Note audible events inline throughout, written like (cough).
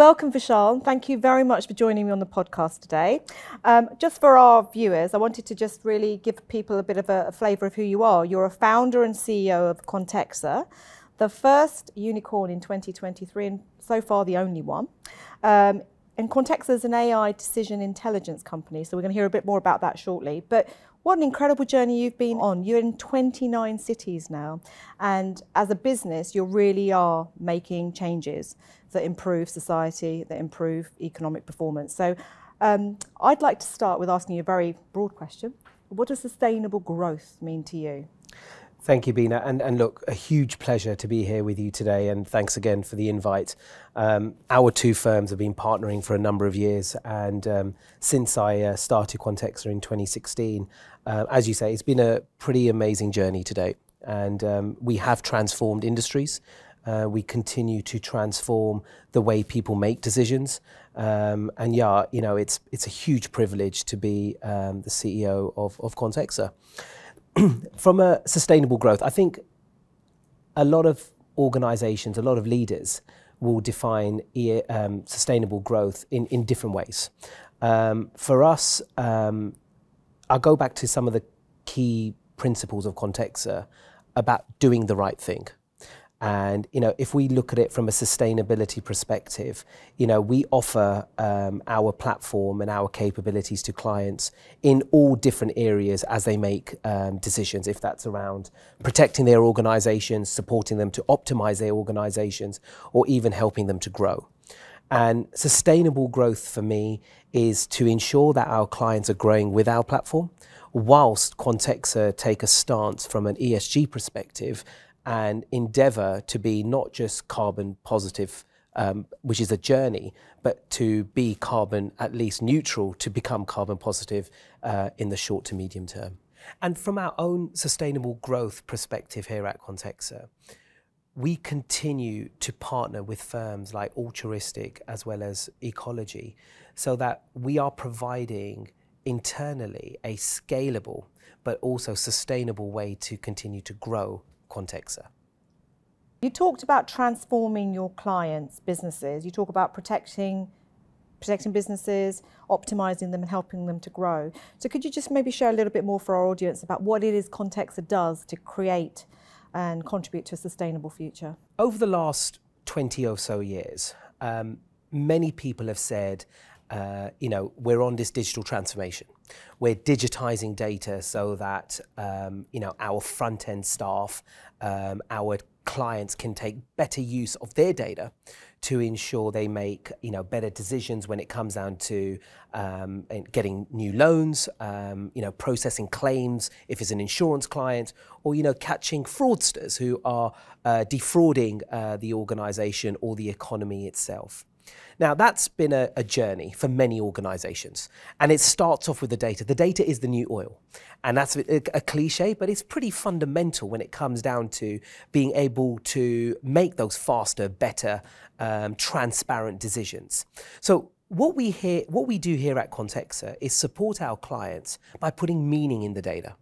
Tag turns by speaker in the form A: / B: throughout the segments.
A: welcome, Vishal. Thank you very much for joining me on the podcast today. Um, just for our viewers, I wanted to just really give people a bit of a, a flavour of who you are. You're a founder and CEO of Quantexa, the first unicorn in 2023, and so far the only one. Um, and Quantexa is an AI decision intelligence company, so we're going to hear a bit more about that shortly. But what an incredible journey you've been on. You're in 29 cities now. And as a business, you really are making changes that improve society, that improve economic performance. So um, I'd like to start with asking you a very broad question. What does sustainable growth mean to you?
B: Thank you, Bina. And, and look, a huge pleasure to be here with you today. And thanks again for the invite. Um, our two firms have been partnering for a number of years. And um, since I uh, started Quantexa in 2016, uh, as you say, it's been a pretty amazing journey to date. And um, we have transformed industries. Uh, we continue to transform the way people make decisions. Um, and yeah, you know, it's, it's a huge privilege to be um, the CEO of, of Quantexa. (clears throat) from a sustainable growth, I think a lot of organizations, a lot of leaders will define um, sustainable growth in, in different ways. Um, for us, um, I'll go back to some of the key principles of Quantexa about doing the right thing. And you know, if we look at it from a sustainability perspective, you know, we offer um, our platform and our capabilities to clients in all different areas as they make um, decisions. If that's around protecting their organisations, supporting them to optimise their organisations, or even helping them to grow. And sustainable growth for me is to ensure that our clients are growing with our platform, whilst Quantexa take a stance from an ESG perspective and endeavor to be not just carbon positive, um, which is a journey, but to be carbon at least neutral to become carbon positive uh, in the short to medium term. And from our own sustainable growth perspective here at Quantexa, we continue to partner with firms like Altruistiq as well as Ecologi so that we are providing internally a scalable but also sustainable way to continue to grow Quantexa.
A: You talked about transforming your clients' businesses. You talk about protecting protecting businesses, optimizing them and helping them to grow. So could you just maybe share a little bit more for our audience about what it is Quantexa does to create and contribute to a sustainable future?
B: Over the last 20 or so years, um, many people have said, uh, you know, we're on this digital transformation. We're digitizing data so that, um, you know, our front end staff, um, our clients can take better use of their data to ensure they make you know better decisions when it comes down to um, getting new loans, um, you know processing claims if it's an insurance client, or you know catching fraudsters who are uh, defrauding uh, the organisation or the economy itself. Now, that's been a, a, journey for many organizations. And it starts off with the data. The data is the new oil. And that's a, a, cliche, but it's pretty fundamental when it comes down to being able to make those faster, better, um, transparent decisions. So, what we, hear, what we do here at Quantexa is support our clients by putting meaning in the data.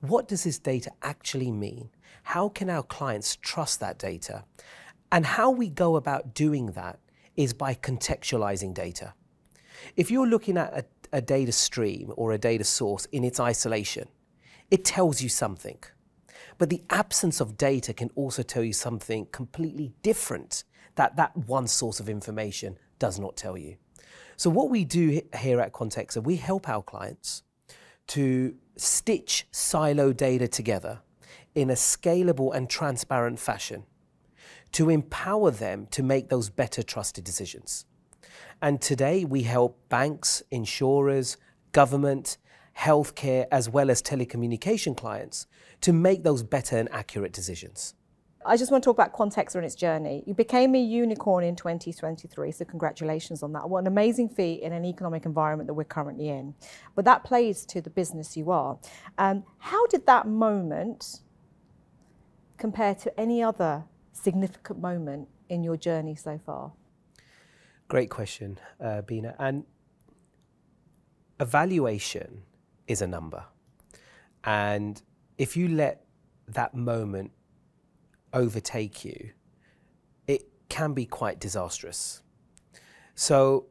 B: What does this data actually mean? How can our clients trust that data? And how we go about doing that is by contextualizing data. If you're looking at a, a data stream or a data source in its isolation, it tells you something. But the absence of data can also tell you something completely different that that one source of information does not tell you. So what we do here at Quantexa, we help our clients to stitch silo data together in a scalable and transparent fashion to empower them to make those better trusted decisions. And today we help banks, insurers, government, healthcare, as well as telecommunication clients to make those better and accurate decisions.
A: I just want to talk about Quantexa and its journey. You became a unicorn in 2023, so congratulations on that. What an amazing feat in an economic environment that we're currently in. But that plays to the business you are. Um, how did that moment compare to any other significant moment in your journey so far?
B: Great question, uh, Bina. And evaluation is a number. And if you let that moment overtake you, it can be quite disastrous. So,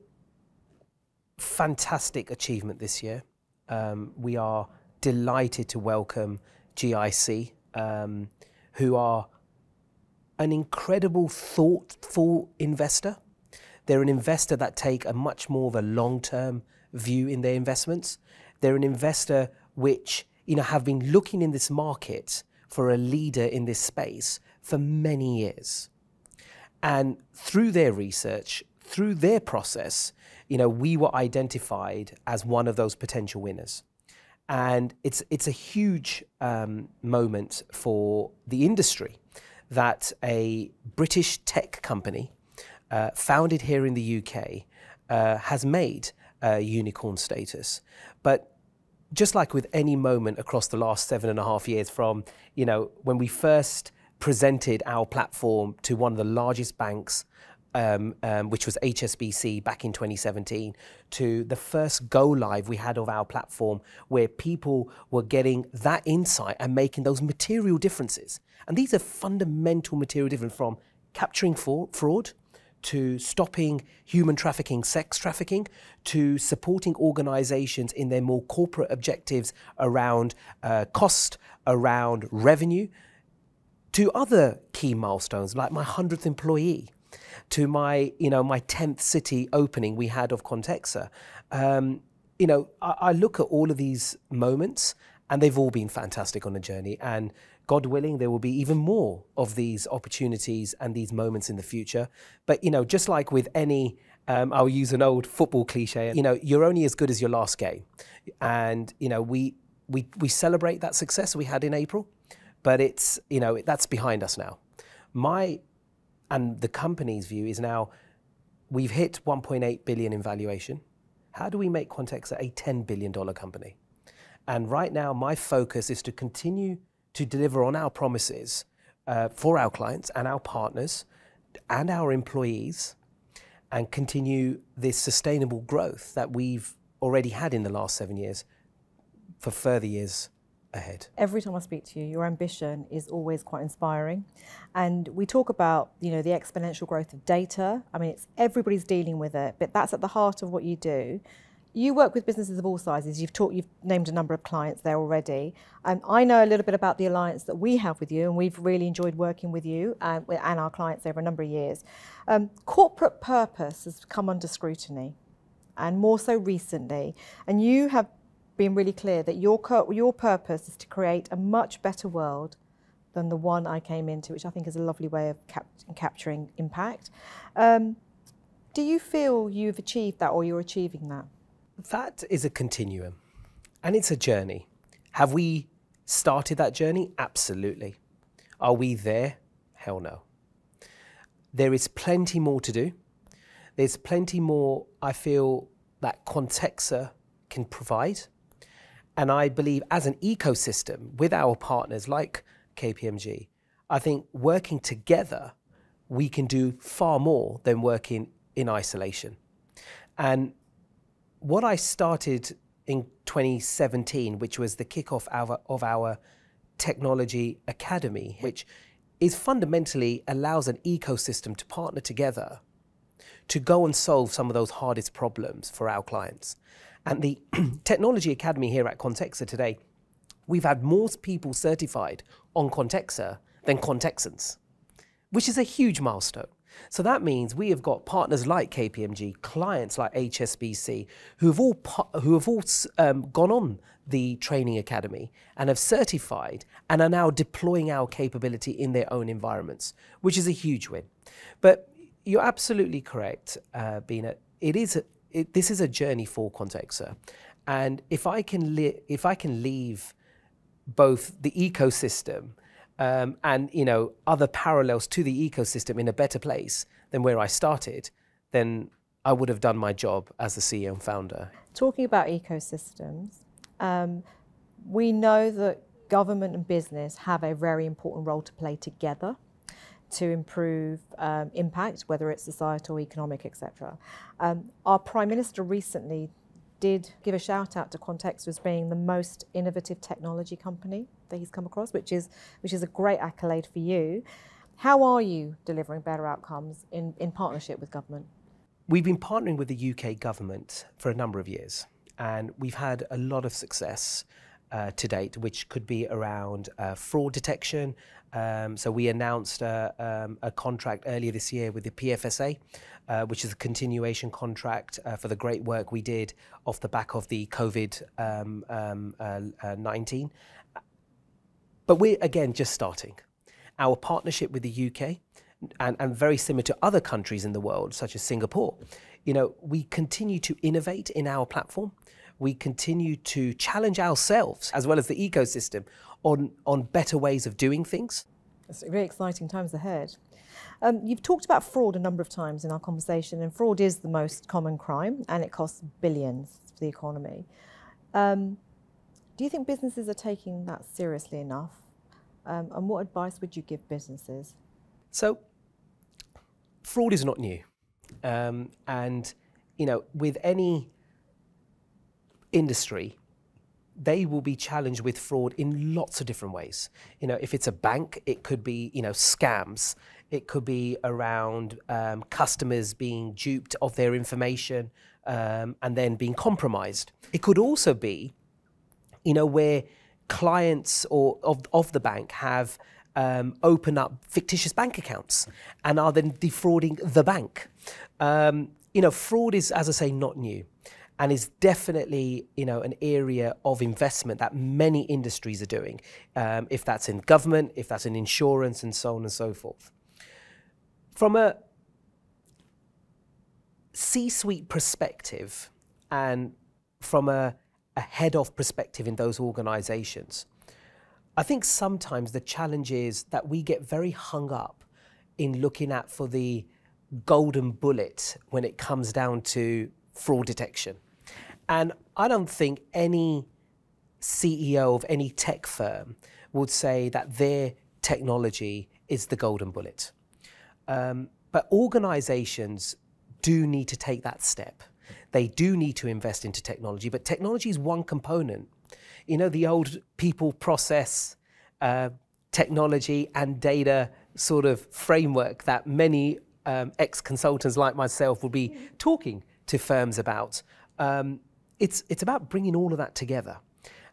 B: fantastic achievement this year. Um, we are delighted to welcome GIC, um, who are an incredible, thoughtful investor. They're an investor that take a much more of a long-term view in their investments. They're an investor which you know have been looking in this market for a leader in this space for many years. And through their research, through their process, you know, we were identified as one of those potential winners. And it's, it's a huge um, moment for the industry that a British tech company uh, founded here in the UK uh, has made unicorn status. But just like with any moment across the last seven and a half years from, you know, when we first presented our platform to one of the largest banks um, um, which was HSBC back in 2017, to the first go live we had of our platform where people were getting that insight and making those material differences. And these are fundamental material differences from capturing fraud to stopping human trafficking, sex trafficking, to supporting organizations in their more corporate objectives around uh, cost, around revenue, to other key milestones like my 100th employee to my, you know, my 10th city opening we had of Quantexa. Um, you know, I, I look at all of these moments and they've all been fantastic on the journey. And God willing, there will be even more of these opportunities and these moments in the future. But, you know, just like with any, um, I'll use an old football cliche, you know, you're only as good as your last game. And, you know, we, we, we celebrate that success we had in April, but it's, you know, that's behind us now. My and the company's view is now we've hit 1.8 billion in valuation. How do we make Quantexa a $10 billion company? And right now, my focus is to continue to deliver on our promises uh, for our clients and our partners and our employees and continue this sustainable growth that we've already had in the last seven years for further years ahead?
A: Every time I speak to you, your ambition is always quite inspiring. And we talk about, you know, the exponential growth of data. I mean, it's everybody's dealing with it, but that's at the heart of what you do. You work with businesses of all sizes. You've talked, you've named a number of clients there already. And I know a little bit about the alliance that we have with you, and we've really enjoyed working with you and, and our clients over a number of years. Um, corporate purpose has come under scrutiny, and more so recently. And you have being really clear that your, your purpose is to create a much better world than the one I came into, which I think is a lovely way of cap capturing impact. Um, do you feel you've achieved that or you're achieving that?
B: That is a continuum and it's a journey. Have we started that journey? Absolutely. Are we there? Hell no. There is plenty more to do. There's plenty more I feel that Quantexa can provide. And I believe as an ecosystem with our partners like KPMG, I think working together, we can do far more than working in isolation. And what I started in 2017, which was the kickoff of our, of our technology academy, which is fundamentally allows an ecosystem to partner together to go and solve some of those hardest problems for our clients. And the (clears throat) Technology Academy here at Quantexa today, we've had more people certified on Quantexa than Quantexans, which is a huge milestone. So that means we have got partners like KPMG, clients like HSBC, who have all, who have all um, gone on the training academy and have certified and are now deploying our capability in their own environments, which is a huge win. But you're absolutely correct, uh, Bina. It is it, this is a journey for Quantexa, and if I can if I can leave both the ecosystem um, and you know other parallels to the ecosystem in a better place than where I started, then I would have done my job as the CEO and founder.
A: Talking about ecosystems, um, we know that government and business have a very important role to play together to improve um, impact, whether it's societal, economic, etc. Um, our Prime Minister recently did give a shout out to Quantexa as being the most innovative technology company that he's come across, which is, which is a great accolade for you. How are you delivering better outcomes in, in partnership with government?
B: We've been partnering with the UK government for a number of years, and we've had a lot of success uh, to date, which could be around uh, fraud detection. Um, so we announced uh, um, a contract earlier this year with the PFSA, uh, which is a continuation contract uh, for the great work we did off the back of the COVID um, um uh, 19. But we're again just starting. Our partnership with the UK and, and very similar to other countries in the world, such as Singapore, you know, we continue to innovate in our platform. We continue to challenge ourselves as well as the ecosystem on, on better ways of doing things.
A: It's very exciting times ahead. Um, you've talked about fraud a number of times in our conversation, and fraud is the most common crime and it costs billions to the economy. Um, do you think businesses are taking that seriously enough? Um, and what advice would you give businesses?
B: So, fraud is not new. Um, and, you know, with any industry, they will be challenged with fraud in lots of different ways. You know, if it's a bank, it could be, you know, scams. It could be around um, customers being duped of their information um, and then being compromised. It could also be, you know, where clients or of, of the bank have um, up fictitious bank accounts and are then defrauding the bank. Um, you know, fraud is, as I say, not new and is definitely you know an area of investment that many industries are doing. Um, if that's in government, if that's in insurance, and so on and so forth. From a C-suite perspective, and from a, a head of perspective in those organisations, I think sometimes the challenge is that we get very hung up in looking at for the golden bullet when it comes down to fraud detection. And I don't think any CEO of any tech firm would say that their technology is the golden bullet. Um, but organizations do need to take that step. They do need to invest into technology, but technology is one component you know, the old people process uh, technology and data sort of framework that many um, ex-consultants like myself will be talking to firms about. Um, it's, it's about bringing all of that together.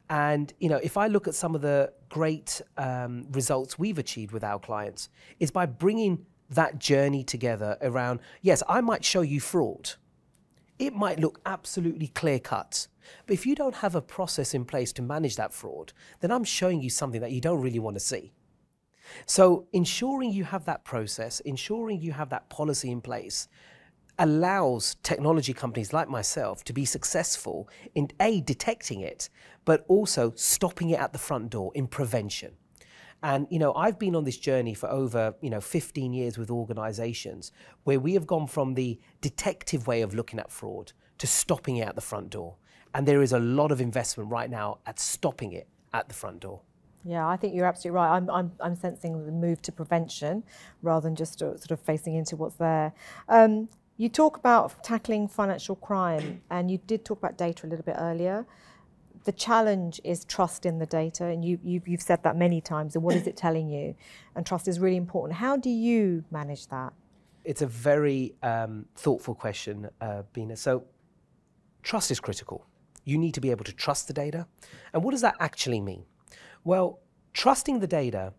B: And you know, if I look at some of the great um, results we've achieved with our clients, is by bringing that journey together around. Yes, I might show you fraud. It might look absolutely clear cut, but if you don't have a process in place to manage that fraud, then I'm showing you something that you don't really want to see. So ensuring you have that process, ensuring you have that policy in place allows technology companies like myself to be successful in A, detecting it, but also stopping it at the front door in prevention. And you know, I've been on this journey for over you know 15 years with organizations where we have gone from the detective way of looking at fraud to stopping it at the front door. And there is a lot of investment right now at stopping it at the front door.
A: Yeah, I think you're absolutely right. I'm, I'm, I'm sensing the move to prevention rather than just uh, sort of facing into what's there. Um, you talk about tackling financial crime, and you did talk about data a little bit earlier. The challenge is trust in the data, and you, you, have said that many times. And what is it (coughs) telling you? And trust is really important. How do you manage that?
B: It's a very um, thoughtful question, uh, Bina. So, trust is critical you need to be able to trust the data. And what does that actually mean? Well, trusting the data,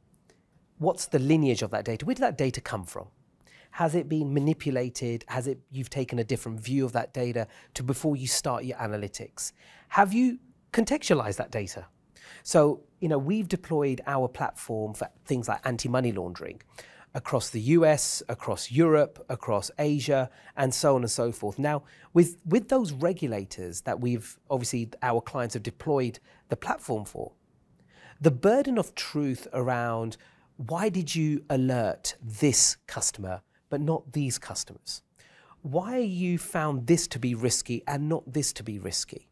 B: what's the lineage of that data? Where did that data come from? Has it been manipulated? Has it you've taken a different view of that data to before you start your analytics? Have you contextualized that data? So, you know, we've deployed our platform for things like anti-money laundering across the US, across Europe, across Asia, and so on and so forth. Now, with, with those regulators that we've obviously our clients have deployed the platform for, the burden of truth around why did you alert this customer but not these customers? Why you found this to be risky and not this to be risky?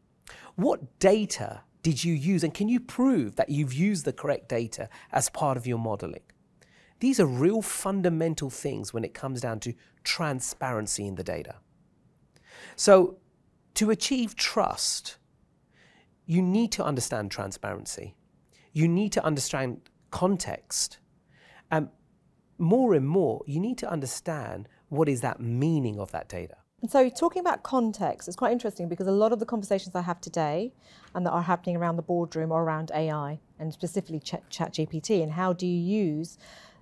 B: What data did you use and can you prove that you've used the correct data as part of your modeling? These are real fundamental things when it comes down to transparency in the data. So, to achieve trust, you need to understand transparency. You need to understand context. And more and more, you need to understand what is that meaning of that data.
A: And so, talking about context, it's quite interesting because a lot of the conversations I have today and that are happening around the boardroom are around AI and specifically Chat, GPT and how do you use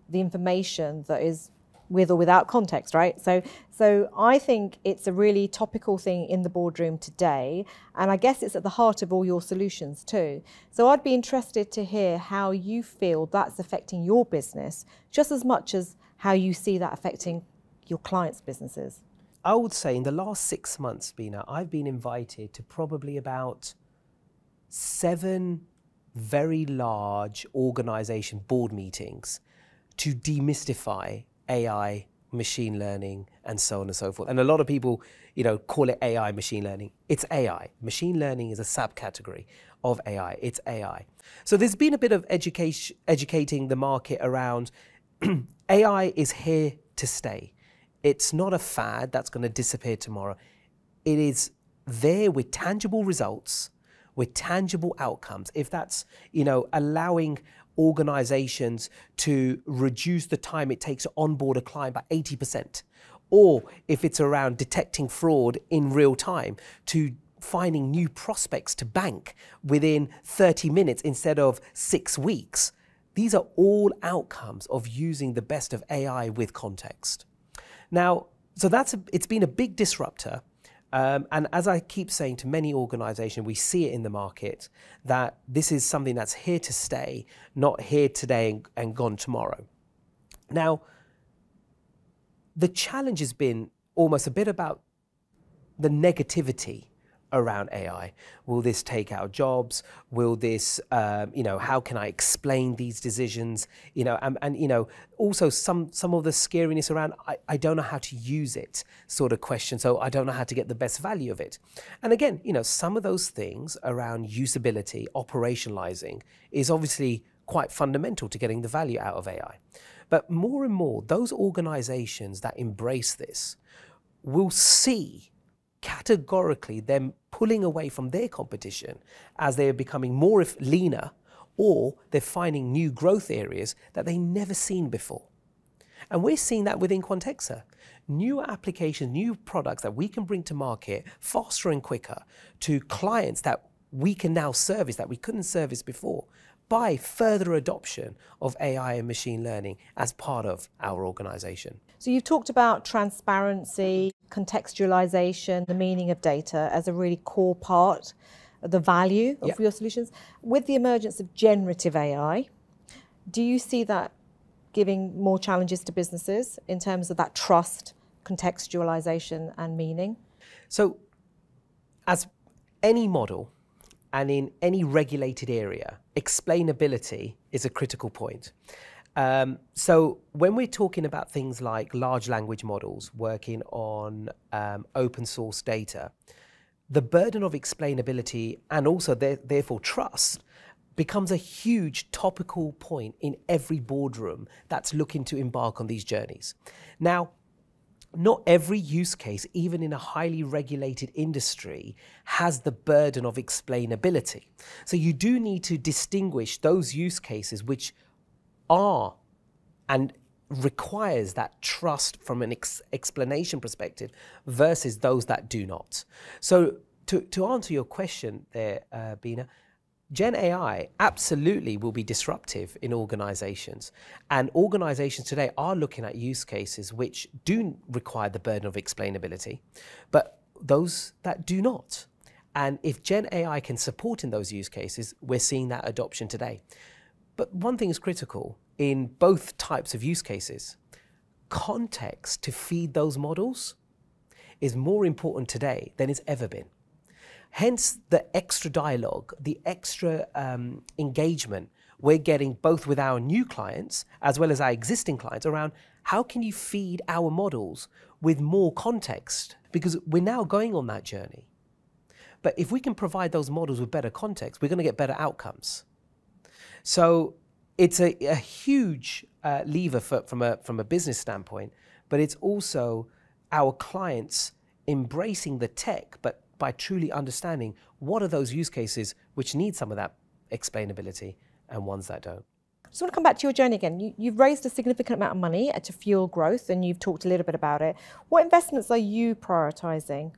A: the information that is with or without context, right? So, so I think it's a really topical thing in the boardroom today, and I guess it's at the heart of all your solutions too. So, I'd be interested to hear how you feel that's affecting your business, just as much as how you see that affecting your clients' businesses.
B: I would say in the last six months, Bina, I've been invited to probably about seven very large organization board meetings to demystify AI, machine learning, and so on and so forth. And a lot of people, you know, call it AI, machine learning. It's AI. Machine learning is a subcategory of AI. It's AI. So there's been a bit of education, educating the market around (clears throat) AI is here to stay. It's not a fad that's going to disappear tomorrow. It is there with tangible results, with tangible outcomes. If that's, you know, allowing organizations to reduce the time it takes to onboard a client by 80%, or if it's around detecting fraud in real time to finding new prospects to bank within 30 minutes instead of six weeks. These are all outcomes of using the best of AI with context. Now, so that's a, it's been a big disruptor. Um, and as I keep saying to many organizations, we see it in the market that this is something that's here to stay, not here today and, and gone tomorrow. Now, the challenge has been almost a bit about the negativity around AI? Will this take our jobs? Will this, um, you know, how can I explain these decisions? You know, and, and you know, also some some of the scariness around I, I don't know how to use it sort of question. So I don't know how to get the best value of it. And again, you know, some of those things around usability, operationalizing is obviously quite fundamental to getting the value out of AI. But more and more, those organizations that embrace this will see categorically them pulling away from their competition as they are becoming more leaner or they're finding new growth areas that they've never seen before. And we're seeing that within Quantexa. New applications, new products that we can bring to market faster and quicker to clients that we can now service that we couldn't service before by further adoption of AI and machine learning as part of our organization.
A: So you've talked about transparency, contextualization, the meaning of data as a really core part of the value of yep. your solutions. With the emergence of generative AI, do you see that giving more challenges to businesses in terms of that trust, contextualization, and meaning?
B: So, as any model, and in any regulated area, explainability is a critical point. Um, so when we're talking about things like large language models working on um, open source data, the burden of explainability and also therefore trust becomes a huge topical point in every boardroom that's looking to embark on these journeys. Now, not every use case, even in a highly regulated industry, has the burden of explainability. So you do need to distinguish those use cases which are and requires that trust from an ex explanation perspective versus those that do not. So to, to answer your question there, uh, Bina, Gen AI absolutely will be disruptive in organizations. And organizations today are looking at use cases which do require the burden of explainability, but those that do not. And if Gen AI can support in those use cases, we're seeing that adoption today. But one thing is critical in both types of use cases context to feed those models is more important today than it's ever been. Hence the extra dialogue, the extra um, engagement we're getting both with our new clients as well as our existing clients around how can you feed our models with more context? Because we're now going on that journey. But if we can provide those models with better context, we're going to get better outcomes. So it's a, a huge uh, lever for, from, a, from a business standpoint, but it's also our clients embracing the tech, but by truly understanding what are those use cases which need some of that explainability and ones that don't.
A: just want to come back to your journey again. You, you've raised a significant amount of money to fuel growth, and you've talked a little bit about it. What investments are you prioritising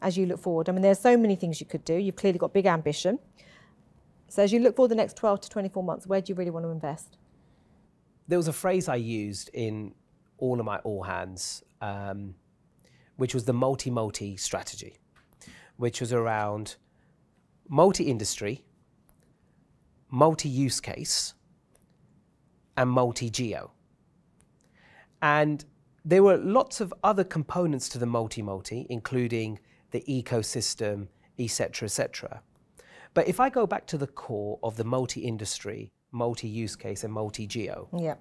A: as you look forward? I mean, there's so many things you could do. You've clearly got big ambition. So as you look forward the next 12 to 24 months, where do you really want to invest?
B: There was a phrase I used in all of my all hands, um, which was the multi-multi strategy, which was around multi-industry, multi-use case, and multi-geo. And there were lots of other components to the multi-multi, including the ecosystem, etc., etc. But if I go back to the core of the multi-industry, multi-use case, and multi-geo,
A: Yeah.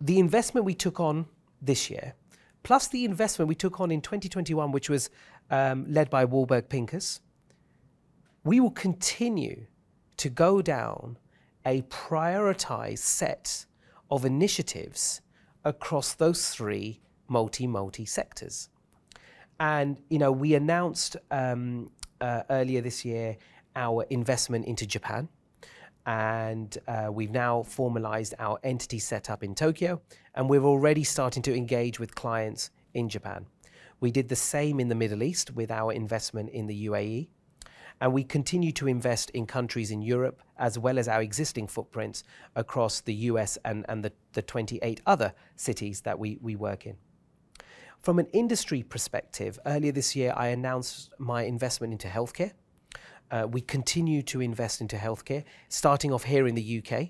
B: the investment we took on this year, plus the investment we took on in 2021, which was um, led by Warburg Pincus, we will continue to go down a prioritized set of initiatives across those three multi-multi sectors. And you know, we announced um, uh, earlier this year our investment into Japan, and uh, we've now formalized our entity setup in Tokyo, and we're already starting to engage with clients in Japan. We did the same in the Middle East with our investment in the UAE, and we continue to invest in countries in Europe as well as our existing footprints across the US and, and the, the 28 other cities that we, we work in. From an industry perspective, earlier this year I announced my investment into healthcare. Uh, we continue to invest into healthcare, starting off here in the UK.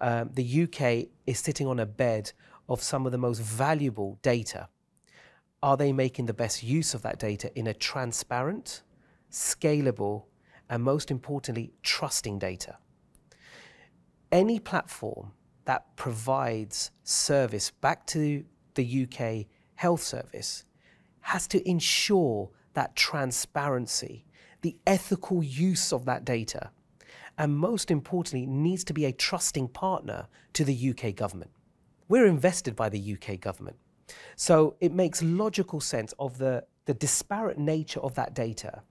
B: Um, the UK is sitting on a bed of some of the most valuable data. Are they making the best use of that data in a transparent, scalable, and most importantly, trusting data? Any platform that provides service back to the UK health service has to ensure that transparency, the ethical use of that data, and most importantly, needs to be a trusting partner to the UK government. We're invested by the UK government. So it makes logical sense of the, the disparate nature of that data.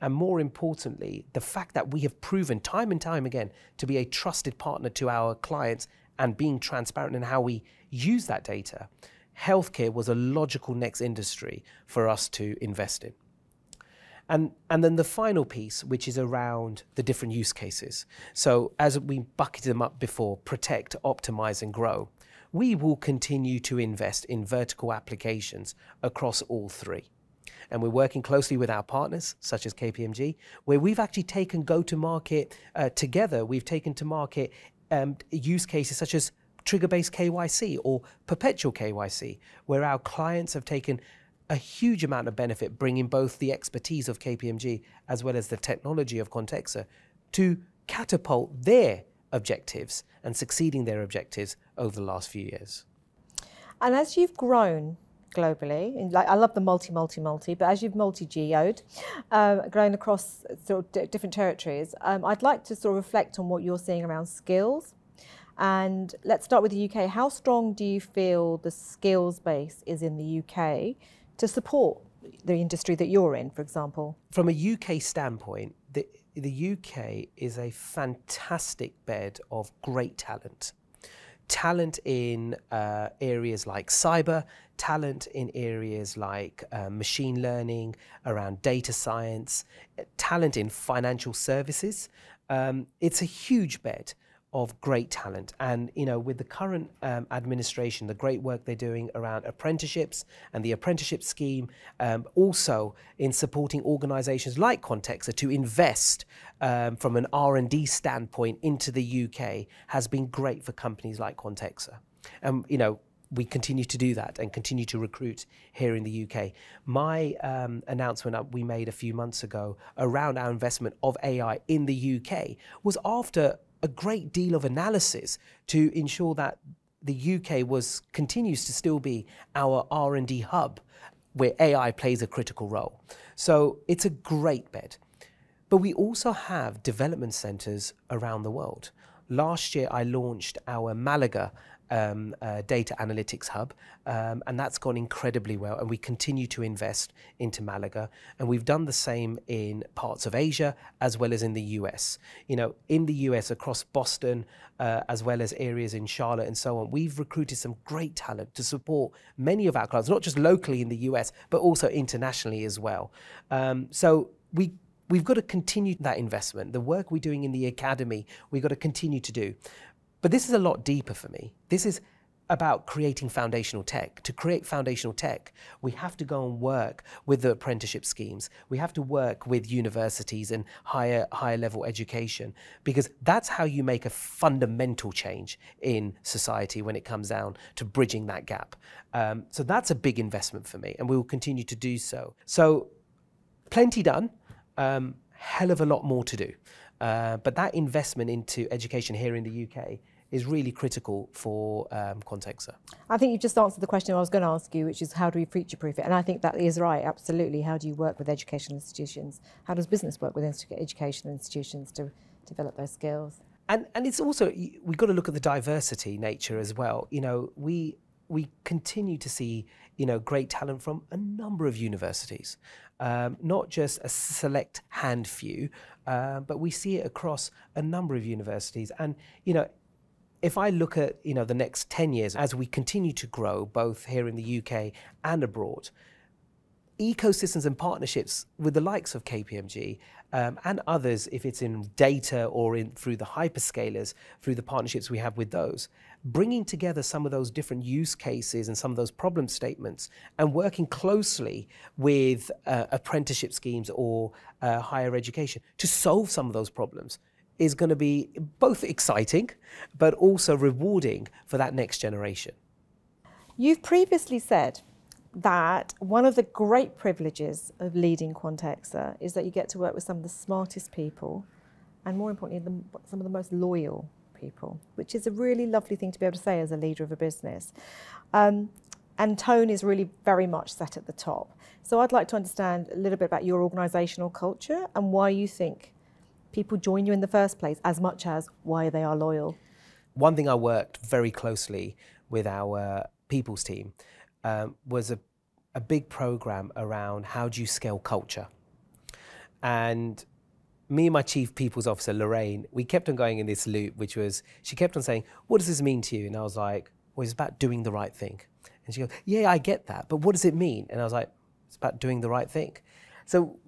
B: And more importantly, the fact that we have proven time and time again to be a trusted partner to our clients and being transparent in how we use that data. Healthcare was a logical next industry for us to invest in. And, and then the final piece, which is around the different use cases. So, as we bucketed them up before protect, optimize, and grow we will continue to invest in vertical applications across all three. And we're working closely with our partners, such as KPMG, where we've actually taken go to market uh, together. We've taken to market um, use cases such as trigger based KYC or perpetual KYC, where our clients have taken a huge amount of benefit bringing both the expertise of KPMG as well as the technology of Quantexa to catapult their objectives and succeeding their objectives over the last few years.
A: And as you've grown globally, like I love the multi, multi, multi, but as you've multi-geoed, um, grown across sort of different territories, um, I'd like to sort of reflect on what you're seeing around skills. And let's start with the UK. How strong do you feel the skills base is in the UK to support the industry that you're in, for example?
B: From a UK standpoint, the, the UK is a fantastic bed of great talent. Talent in uh, areas like cyber, talent in areas like uh, machine learning, around data science, talent in financial services. Um, it's a huge bed of great talent. And you know, with the current um, administration, the great work they're doing around apprenticeships and the apprenticeship scheme, um, also in supporting organisations like Quantexa to invest um, from an R&D standpoint into the UK, has been great for companies like Quantexa. And you know, we continue to do that and continue to recruit here in the UK. My um, announcement we made a few months ago around our investment of AI in the UK was after a great deal of analysis to ensure that the UK was continues to still be our R&D hub where AI plays a critical role. So it's a great bed. But we also have development centers around the world. Last year, I launched our Malaga um, uh, data analytics hub, um, and that's gone incredibly well. And we continue to invest into Malaga, and we've done the same in parts of Asia as well as in the US. You know, in the US across Boston, uh, as well as areas in Charlotte and so on, we've recruited some great talent to support many of our clients, not just locally in the US, but also internationally as well. Um, so we we've got to continue that investment. The work we're doing in the academy, we've got to continue to do. But this is a lot deeper for me. This is about creating foundational tech. To create foundational tech, we have to go and work with the apprenticeship schemes. We have to work with universities and higher higher level education because that's how you make a fundamental change in society when it comes down to bridging that gap. Um, so that's a big investment for me, and we will continue to do so. So, plenty done. Um, hell of a lot more to do. Uh, but that investment into education here in the UK is really critical for um, Quantexa.
A: I think you've just answered the question I was going to ask you, which is how do we future-proof it? And I think that is right, absolutely. How do you work with educational institutions? How does business work with educational institutions to develop those skills?
B: And, and it's also, we've got to look at the diversity nature as well. You know, we, we continue to see, you know, great talent from a number of universities. Um, not just a select hand few, uh, but we see it across a number of universities. And, you know, if I look at you know the next 10 years as we continue to grow both here in the UK and abroad, ecosystems and partnerships with the likes of KPMG um, and others, if it's in data or in through the hyperscalers, through the partnerships we have with those, bringing together some of those different use cases and some of those problem statements, and working closely with uh, apprenticeship schemes or uh, higher education to solve some of those problems is going to be both exciting but also rewarding for that next generation.
A: You've previously said that one of the great privileges of leading Quantexa is that you get to work with some of the smartest people and more importantly, the, some of the most loyal people, which is a really lovely thing to be able to say as a leader of a business. Um, and tone is really very much set at the top. So I'd like to understand a little bit about your organisational culture and why you think people join you in the first place as much as why they are loyal?
B: One thing I worked very closely with our people's team um, was a, a big program around how do you scale culture. And me and my chief people's officer, Lorraine, we kept on going in this loop, which was, she kept on saying, What does this mean to you? And I was like, Well, it's about doing the right thing. And she goes, Yeah, I get that, but what does it mean? And I was like, It's about doing the right thing. So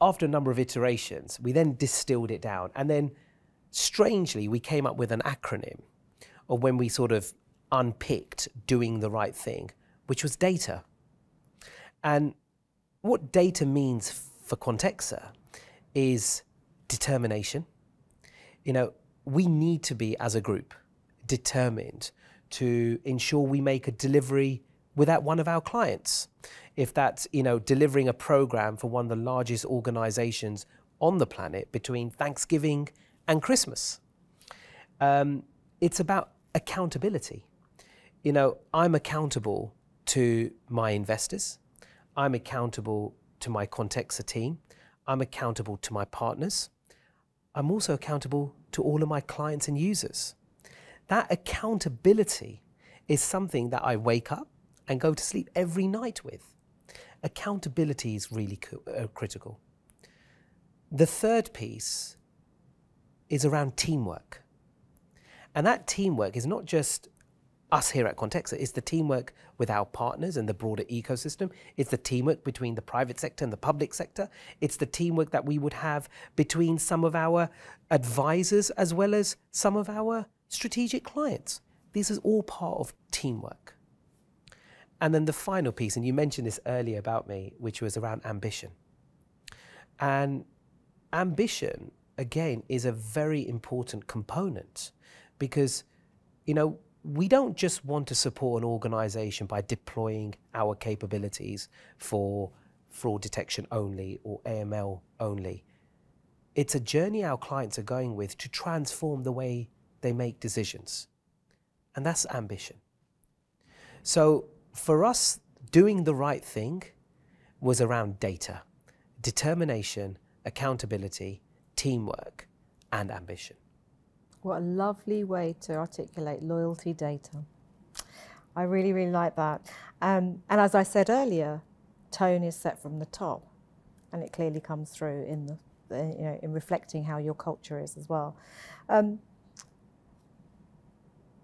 B: after a number of iterations, we then distilled it down. And then, strangely, we came up with an acronym, or when we sort of unpicked doing the right thing, which was data. And what data means for Quantexa is determination. You know, we need to be, as a group, determined to ensure we make a delivery without one of our clients if that's you know delivering a program for one of the largest organizations on the planet between Thanksgiving and Christmas. Um, it's about accountability. You know, I'm accountable to my investors. I'm accountable to my Quantexa team. I'm accountable to my partners. I'm also accountable to all of my clients and users. That accountability is something that I wake up and go to sleep every night with accountability is really uh, critical. The third piece is around teamwork. And that teamwork is not just us here at Quantexa, it's the teamwork with our partners and the broader ecosystem. It's the teamwork between the private sector and the public sector. It's the teamwork that we would have between some of our advisors as well as some of our strategic clients. This is all part of teamwork. And then the final piece, and you mentioned this earlier about me, which was around ambition. And ambition, again, is a very important component because, you know, we don't just want to support an organization by deploying our capabilities for fraud detection only or AML only. It's a journey our clients are going with to transform the way they make decisions. And that's ambition. So for us, doing the right thing was around data, determination, accountability, teamwork, and ambition.
A: What a lovely way to articulate loyalty data. I really, really like that. Um, and as I said earlier, tone is set from the top, and it clearly comes through in the, you know, in reflecting how your culture is as well. Um,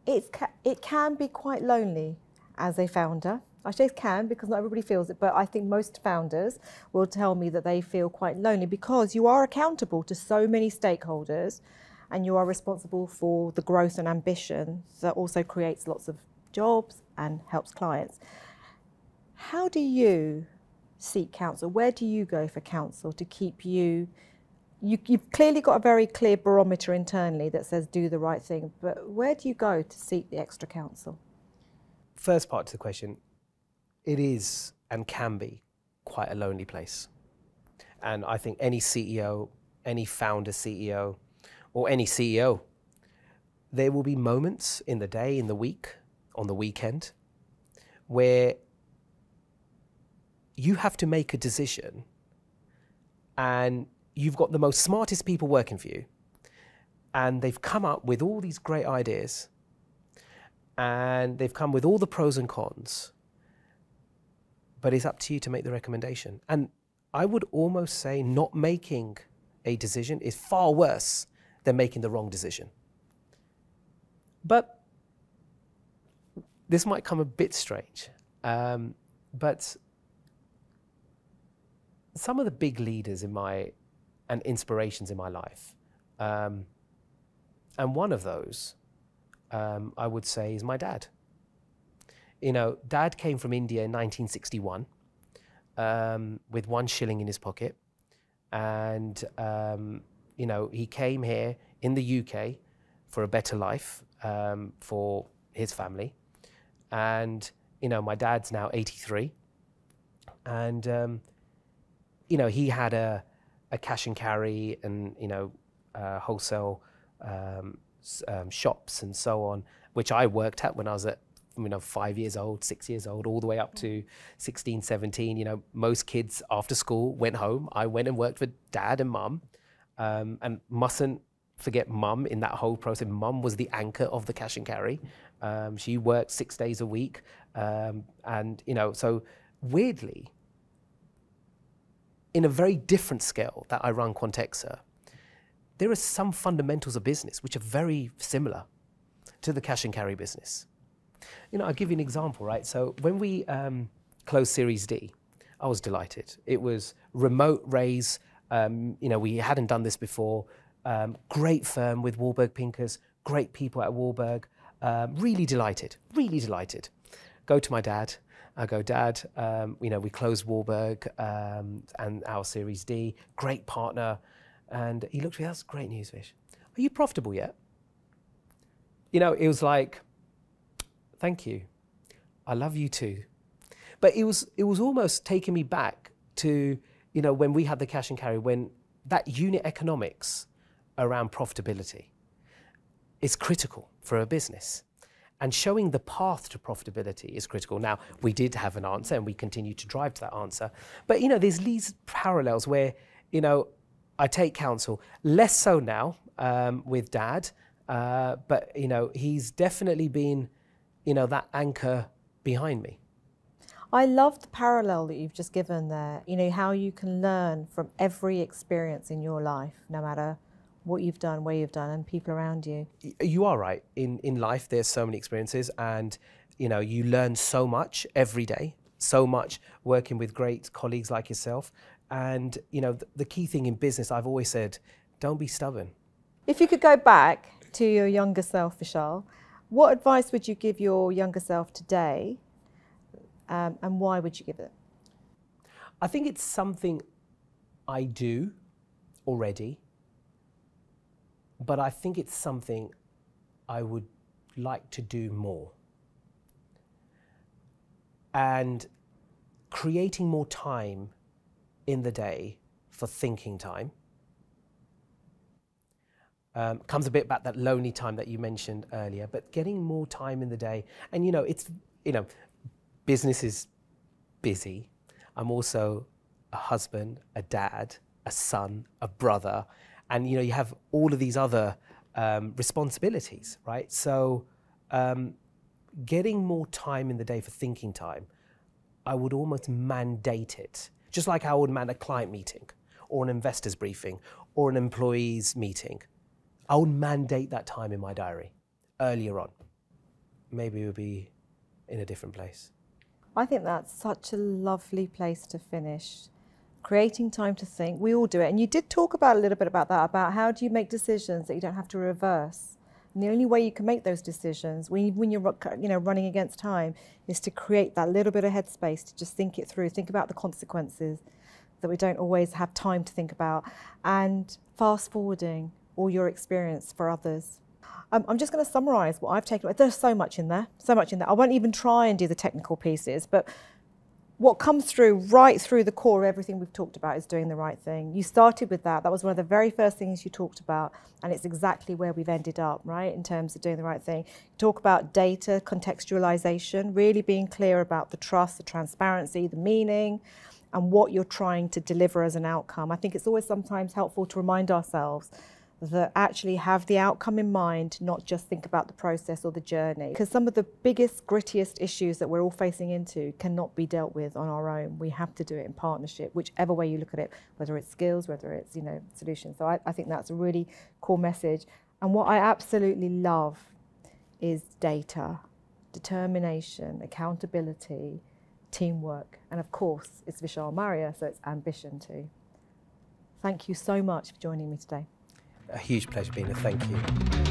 A: it's it can be quite lonely as a founder. I say can because not everybody feels it, but I think most founders will tell me that they feel quite lonely because you are accountable to so many stakeholders and you are responsible for the growth and ambition that also creates lots of jobs and helps clients. How do you seek counsel? Where do you go for counsel to keep you? you you've clearly got a very clear barometer internally that says do the right thing, but where do you go to seek the extra counsel?
B: First part to the question, it is and can be quite a lonely place. And I think any CEO, any founder CEO, or any CEO, there will be moments in the day, in the week, on the weekend, where you have to make a decision and you've got the most smartest people working for you and they've come up with all these great ideas and they've come with all the pros and cons but it's up to you to make the recommendation and i would almost say not making a decision is far worse than making the wrong decision but this might come a bit strange um, but some of the big leaders in my and inspirations in my life. Um, and one of those, um, I would say, is my dad. You know, dad came from India in 1961 um, with one shilling in his pocket. And, um, you know, he came here in the UK for a better life um, for his family. And, you know, my dad's now 83. And, um, you know, he had a, a cash and carry and, you know, uh, wholesale um, um, shops and so on, which I worked at when I was at, you know, five years old, six years old, all the way up to 16, 17. You know, most kids after school went home. I went and worked for dad and mum um, and mustn't forget mum in that whole process. Mum was the anchor of the cash and carry. Um, she worked six days a week. Um, and, you know, so weirdly, in a very different scale that I run Quantexa, there are some fundamentals of business which are very similar to the cash and carry business. You know, I'll give you an example, right? So when we um, closed Series D, I was delighted. It was remote raise. Um, you know, we hadn't done this before. Um, great firm with Warburg Pincus, great people at Warburg. Um, really delighted, really delighted. Go to my dad. I go, Dad, um, you know, we closed Warburg um, and our Series D, great partner. And he looked at me, that's great news, Vish. Are you profitable yet? You know, it was like, thank you. I love you too. But it was, it was almost taking me back to, you know, when we had the cash and carry, when that unit economics around profitability is critical for a business. And showing the path to profitability is critical. Now, we did have an answer and we continue to drive to that answer. But, you know, there's these parallels where, you know, I take counsel, less so now um, with dad, uh, but, you know, he's definitely been, you know, that anchor behind me.
A: I love the parallel that you've just given there. You know, how you can learn from every experience in your life, no matter what you've done, where you've done, and people around you.
B: You are right. In in life, there's so many experiences, and you know you learn so much every day. So much working with great colleagues like yourself, and you know the, the key thing in business, I've always said, don't be stubborn.
A: If you could go back to your younger self, Vishal, what advice would you give your younger self today, um, and why would you give it?
B: I think it's something I do already but I think it's something I would like to do more. And creating more time in the day for thinking time um, comes a bit back that lonely time that you mentioned earlier, but getting more time in the day. And you know, it's, you know, business is busy. I'm also a husband, a dad, a son, a brother, and you know you have all of these other um, responsibilities, right? So um, getting more time in the day for thinking time, I would almost mandate it, just like I would mandate a client meeting or an investor's briefing or an employee's meeting. I would mandate that time in my diary earlier on. Maybe we'd be in a different place.
A: I think that's such a lovely place to finish. Creating time to think, we all do it. And you did talk about a little bit about that, about how do you make decisions that you don't have to reverse. And the only way you can make those decisions when, you, when you're you know, running against time is to create that little bit of headspace to just think it through, think about the consequences that we don't always have time to think about, and fast forwarding all your experience for others. Um, I'm just going to summarise what I've taken. There's so much in there, so much in there. I won't even try and do the technical pieces, but what comes through right through the core of everything we've talked about is doing the right thing. You started with that. That was one of the very first things you talked about, and it's exactly where we've ended up, right, in terms of doing the right thing. Talk about data, contextualization, really being clear about the trust, the transparency, the meaning, and what you're trying to deliver as an outcome. I think it's always sometimes helpful to remind ourselves that actually have the outcome in mind, not just think about the process or the journey. Because some of the biggest, grittiest issues that we're all facing into cannot be dealt with on our own. We have to do it in partnership, whichever way you look at it, whether it's skills, whether it's you know solutions. So I, I think that's a really core message. And what I absolutely love is data, determination, accountability, teamwork, and of course, it's Vishal Marria, so it's ambition too. Thank you so much for joining me today
B: a huge pleasure being here. Thank you.